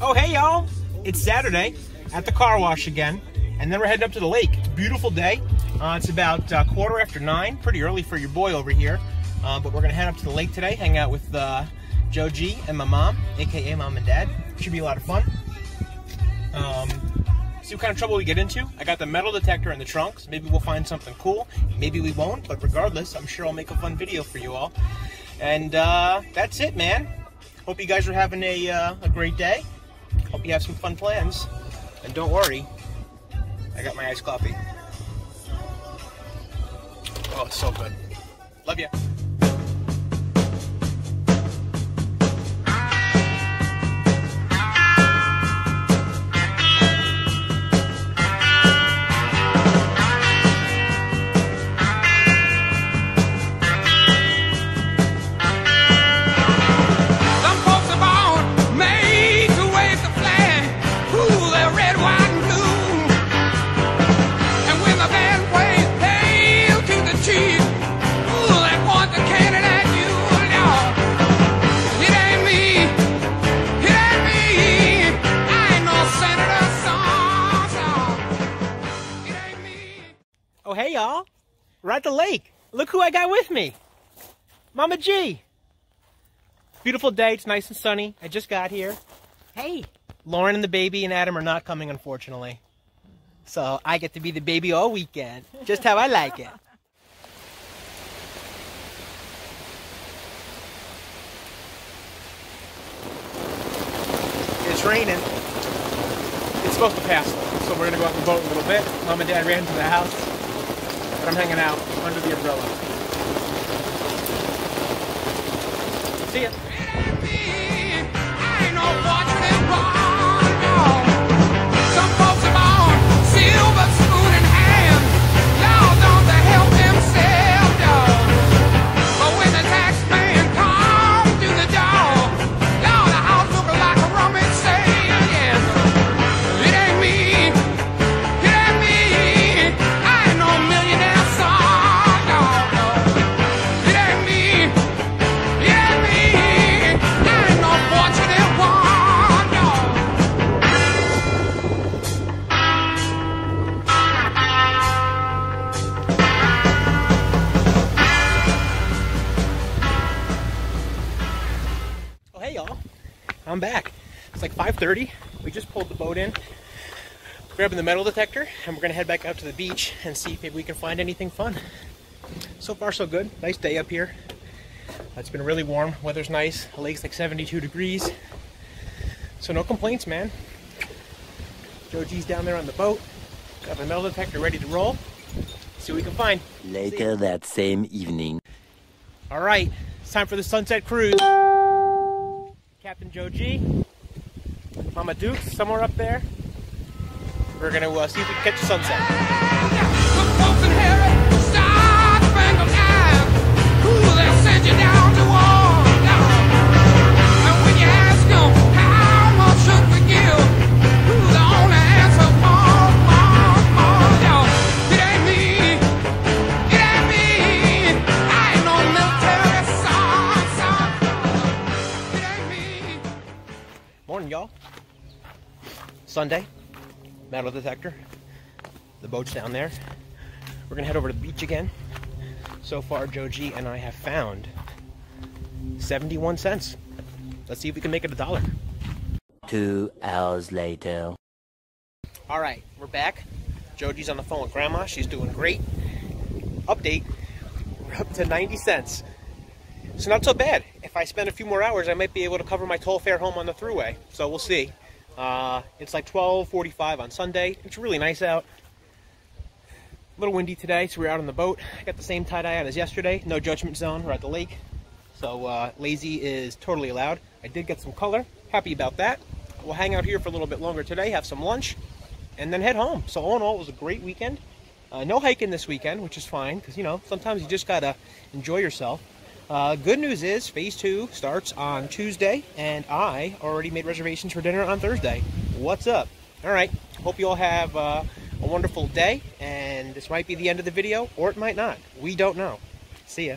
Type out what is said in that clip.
Oh, hey, y'all. It's Saturday at the car wash again, and then we're heading up to the lake. Beautiful day. Uh, it's about uh, quarter after nine, pretty early for your boy over here. Uh, but we're going to head up to the lake today, hang out with uh, Joe G and my mom, aka mom and dad. Should be a lot of fun. Um, see what kind of trouble we get into. I got the metal detector in the trunks. maybe we'll find something cool. Maybe we won't, but regardless, I'm sure I'll make a fun video for you all. And uh, that's it, man. Hope you guys are having a, uh, a great day. Hope you have some fun plans. And don't worry, I got my iced coffee. Oh, it's so good. Love you. Hey, y'all. We're at the lake. Look who I got with me. Mama G. Beautiful day. It's nice and sunny. I just got here. Hey. Lauren and the baby and Adam are not coming, unfortunately. So I get to be the baby all weekend. Just how I like it. It's raining. It's supposed to pass, so we're gonna go out the boat a little bit. Mom and Dad ran to the house, but I'm hanging out under the umbrella. See ya. I'm back. It's like 5.30. We just pulled the boat in, grabbing the metal detector, and we're going to head back out to the beach and see if maybe we can find anything fun. So far, so good. Nice day up here. It's been really warm. Weather's nice. The lake's like 72 degrees. So no complaints, man. Joe G's down there on the boat. Got the metal detector ready to roll. See what we can find. Later that same evening. All right, it's time for the sunset cruise. Captain Joe G, Mama Duke, somewhere up there. We're gonna uh, see if we can catch the sunset. Y'all. Sunday, metal detector. The boat's down there. We're gonna head over to the beach again. So far, Joe G and I have found 71 cents. Let's see if we can make it a dollar. Two hours later. All right, we're back. Joe G's on the phone with Grandma. She's doing great. Update: We're up to 90 cents. So not so bad. If I spend a few more hours, I might be able to cover my toll fare home on the throughway. So we'll see. Uh, it's like 12:45 on Sunday. It's really nice out. A little windy today, so we're out on the boat. I got the same tie dye on as yesterday. No judgment zone. We're at the lake, so uh, lazy is totally allowed. I did get some color. Happy about that. We'll hang out here for a little bit longer today, have some lunch, and then head home. So all in all, it was a great weekend. Uh, no hiking this weekend, which is fine because you know sometimes you just gotta enjoy yourself. Uh, good news is phase two starts on Tuesday, and I already made reservations for dinner on Thursday. What's up? All right. Hope you all have uh, a wonderful day, and this might be the end of the video, or it might not. We don't know. See ya.